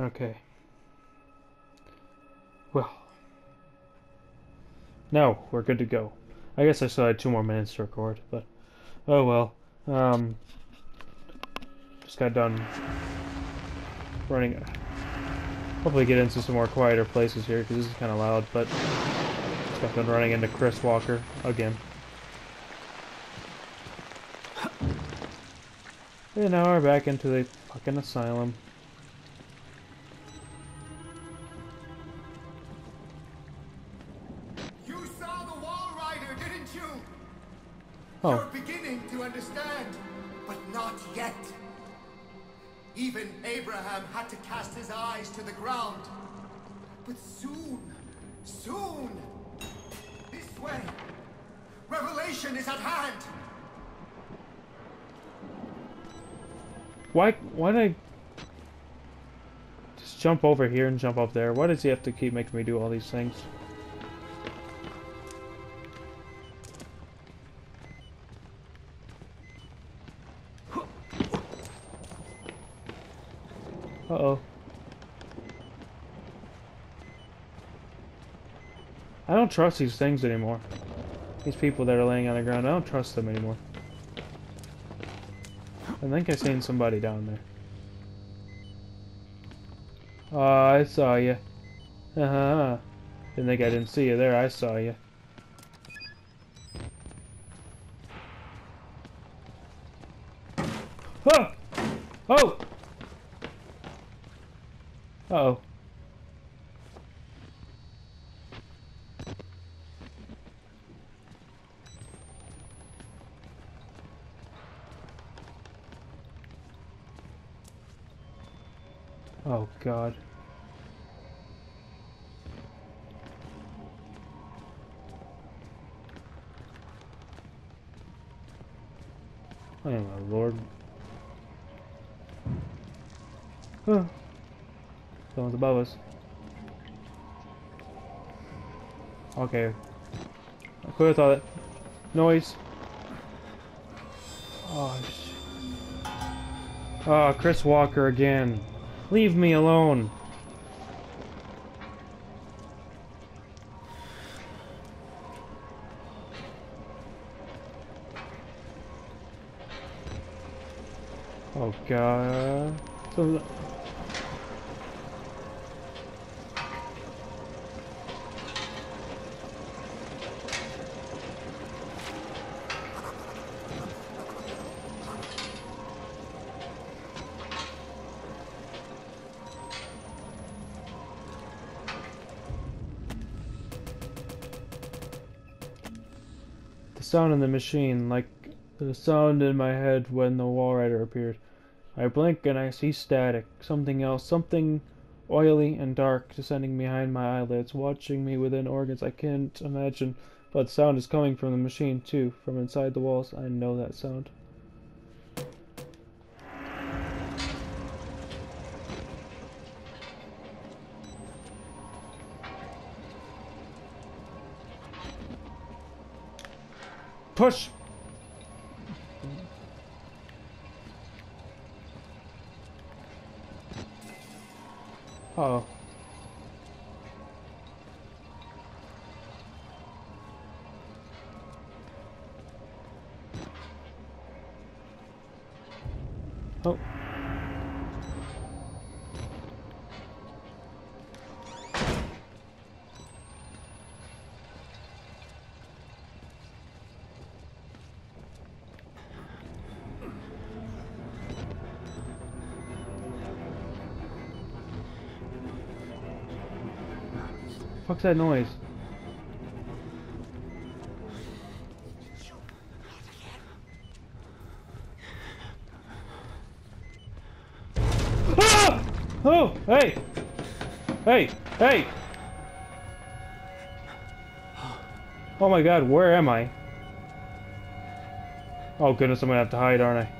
Okay. Well. Now, we're good to go. I guess I still had two more minutes to record, but oh well. Um, just got done running. Hopefully, get into some more quieter places here because this is kind of loud. But just got done running into Chris Walker again. And now we're back into the fucking asylum. Oh. You're beginning to understand, but not yet. Even Abraham had to cast his eyes to the ground. But soon, soon, this way, revelation is at hand. Why? Why did I just jump over here and jump up there? Why does he have to keep making me do all these things? Trust these things anymore. These people that are laying on the ground, I don't trust them anymore. I think I seen somebody down there. Oh, I saw you. Uh-huh. Didn't think I didn't see you there. I saw you. Oh! Oh! Uh-oh. Oh god. Oh my lord. Huh. Someone's above us. Okay. I could have thought it. Noise. Oh, sh Oh, Chris Walker again. Leave me alone. Oh god. So sound in the machine, like the sound in my head when the Walrider appeared. I blink and I see static, something else, something oily and dark descending behind my eyelids, watching me within organs I can't imagine. But sound is coming from the machine too, from inside the walls. I know that sound. Push! Oh. Fuck's that noise? Ah! Oh, hey! Hey, hey! Oh my god, where am I? Oh goodness, I'm gonna have to hide, aren't I?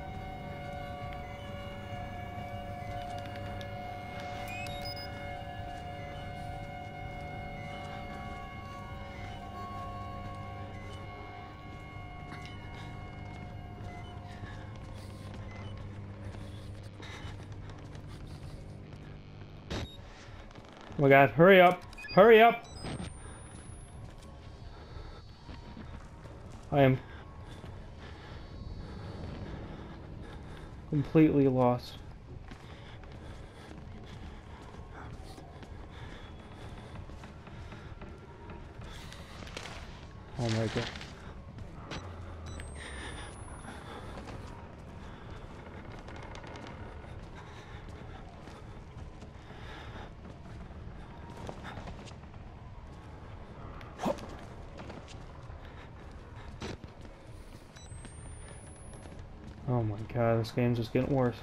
Oh my god, hurry up! Hurry up! I am completely lost. Oh my god. Oh my god, this game's just getting worse.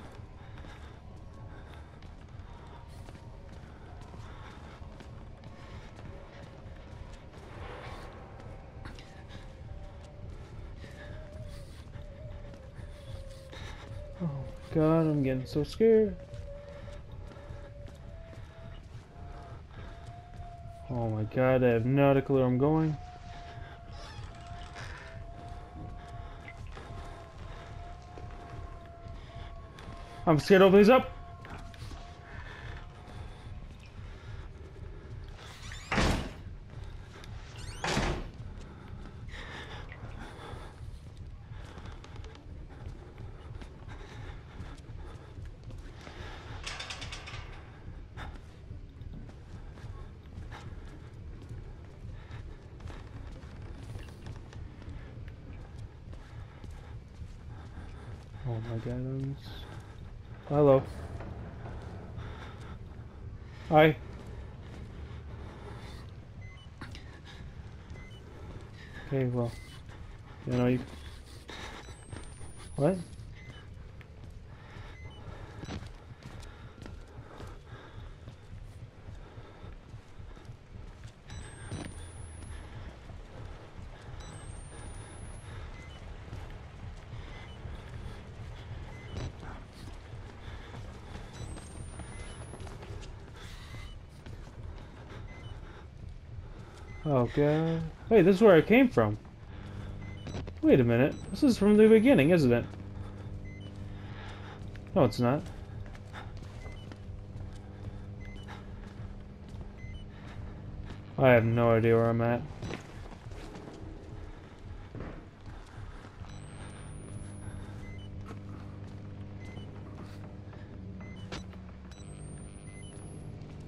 Oh god, I'm getting so scared. Oh my god, I have no idea where I'm going. I'm scared to open these up. Oh my god, I'm... s- Hello. Hi. Okay, well, you know you. What? Oh god. Wait, this is where I came from. Wait a minute. This is from the beginning, isn't it? No, it's not. I have no idea where I'm at.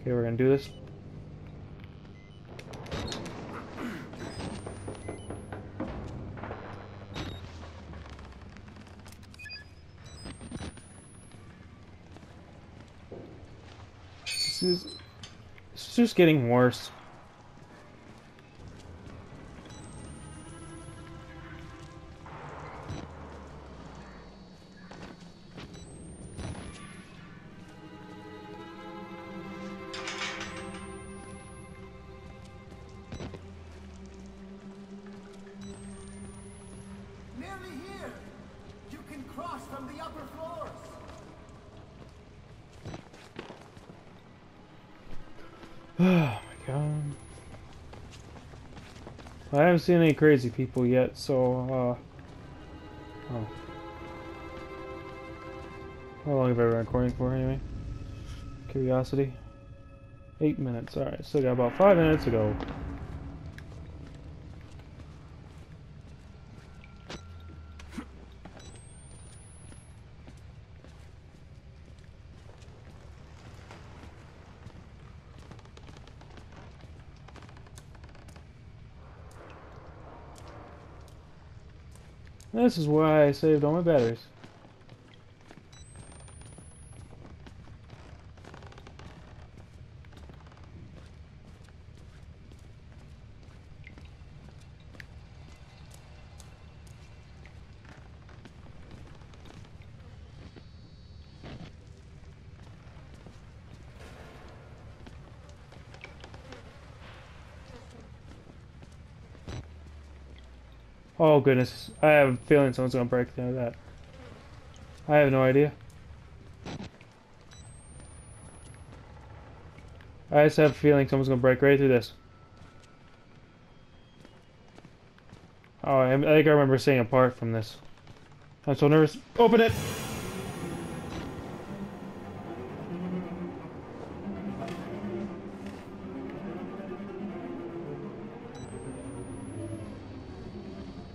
Okay, we're gonna do this. This is, this is just getting worse. Oh my god. I haven't seen any crazy people yet, so, uh... Oh. How long have I been recording for, anyway? Curiosity? Eight minutes, alright, still got about five minutes to go. This is why I saved all my batteries. Oh goodness, I have a feeling someone's gonna break through that. I have no idea. I just have a feeling someone's gonna break right through this. Oh, I, think I remember seeing a part from this. I'm so nervous. Open it!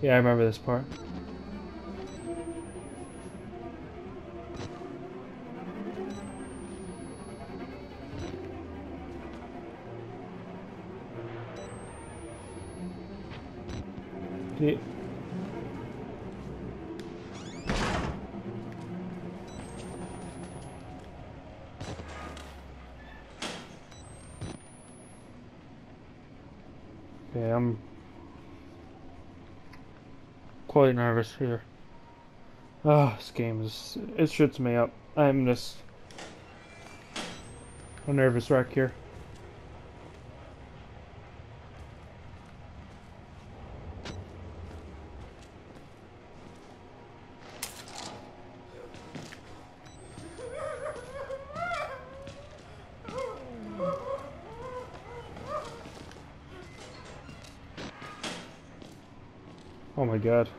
Yeah, I remember this part. Yeah. Yeah, I'm quite nervous here. Ah, this game is it shoots me up. I'm just a nervous wreck here. Oh my god.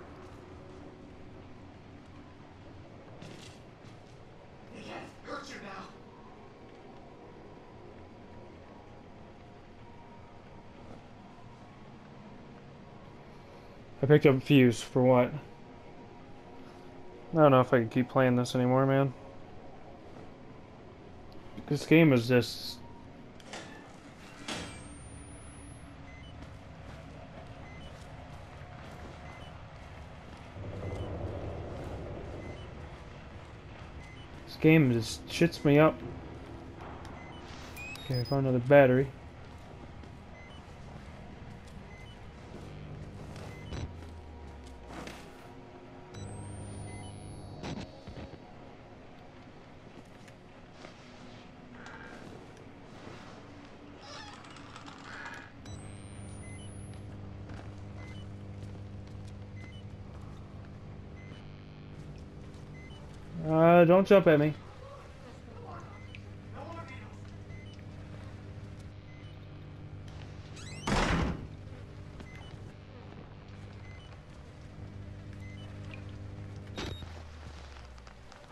They can't hurt you now. I picked up Fuse for what? I don't know if I can keep playing this anymore, man. This game is just This game just shits me up. Okay, I found another battery. Don't jump at me.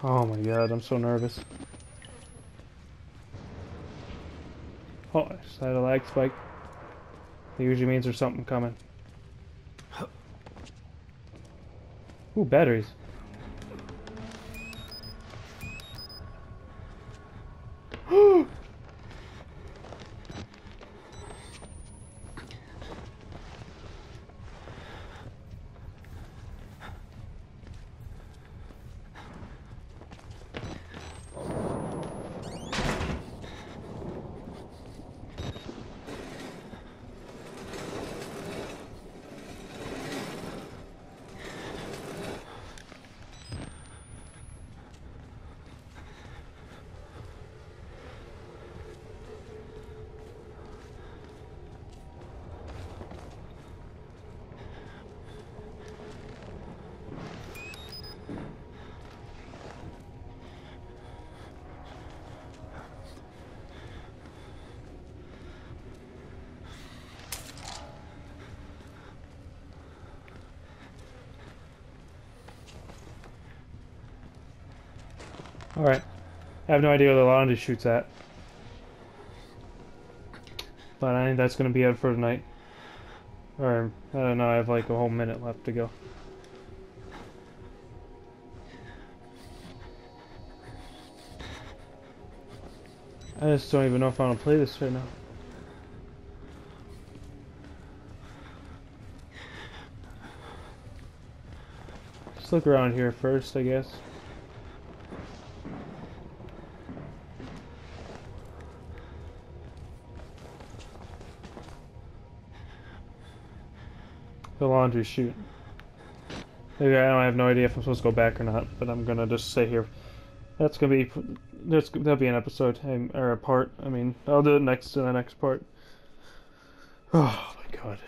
Oh my god, I'm so nervous. Oh, I just had a lag spike. That usually means there's something coming. Ooh, batteries. Alright. I have no idea where the laundry chutes at. But I think that's going to be it for tonight. Or, I don't know, I have like a whole minute left to go. I just don't even know if I want to play this right now. Just look around here first, I guess. The laundry chute. Maybe I don't I have no idea if I'm supposed to go back or not, but I'm gonna just stay here. That's gonna be there's that'll be an episode or a part. I mean, I'll do it next to the next part. Oh my god.